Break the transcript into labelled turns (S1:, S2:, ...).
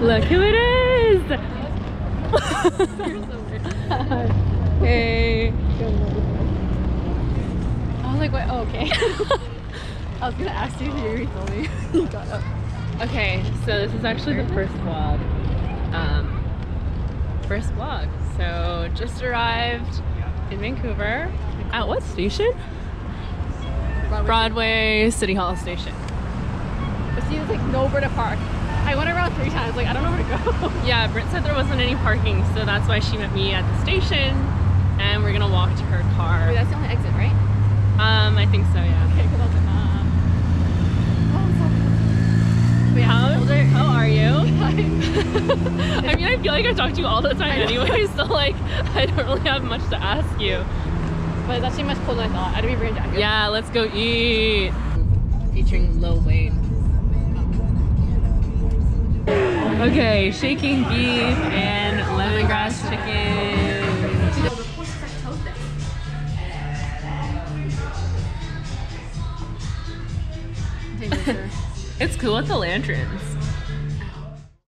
S1: Look who it is! hey.
S2: I was like, wait, oh, okay. I was gonna ask you if you were filming. you got up.
S1: Okay, so this is actually the first vlog. Um, first vlog. So just arrived in Vancouver. At what station?
S2: Broadway.
S1: Broadway City Hall Station.
S2: But see, there's like nowhere to park. I went around three times, like, I don't know where to go.
S1: Yeah, Britt said there wasn't any parking, so that's why she met me at the station. And we're gonna walk to her
S2: Wait,
S1: car.
S2: that's the only exit, right?
S1: Um, I think so, yeah.
S2: Okay, because I was like, um. Oh, it's so But yeah,
S1: How,
S2: older.
S1: how are you?
S2: I
S1: I mean, I feel like I talk to you all the time
S2: I know.
S1: anyway, so like, I don't really have much to ask you.
S2: but it's actually much colder than I thought. I had to be wearing a jacket.
S1: Yeah, let's go eat. Featuring Lil Wayne. Okay, shaking beef and lemongrass chicken. It's cool with the lanterns.